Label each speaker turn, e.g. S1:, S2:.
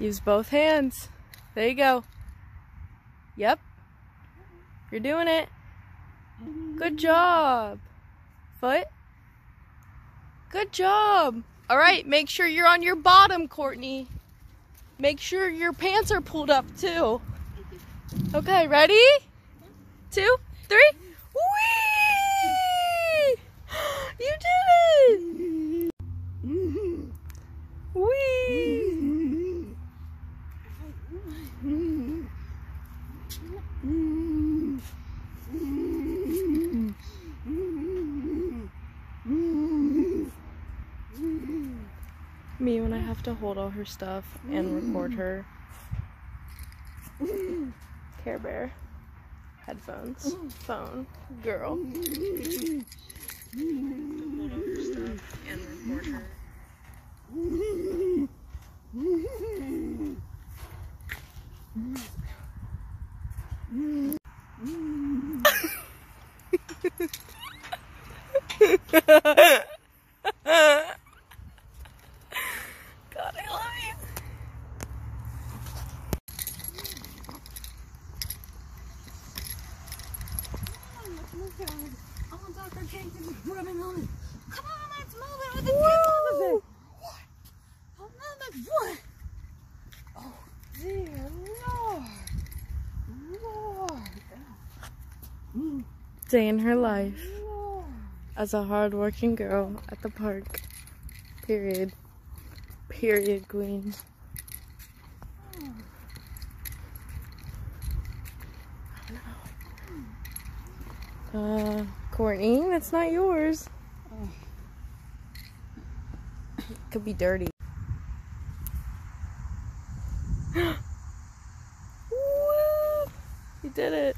S1: Use both hands. There you go. Yep. You're doing it. Good job. Foot. Good job. All right, make sure you're on your bottom, Courtney. Make sure your pants are pulled up too. Okay, ready? Two, three. Whee! You did it! Whee! Me when I have to hold all her stuff and record her. Care Bear. Headphones. Phone. Girl. And record her. God, I love you.
S2: Oh, Dr. King is running on it. Come on, let's move it with the kids off of it. What? Oh, no, that's what? Oh, dear Lord. Lord.
S1: Day in her life as a hardworking girl at the park. Period. Period, queen. Uh, Courtney, that's not yours. Could be dirty. You did it.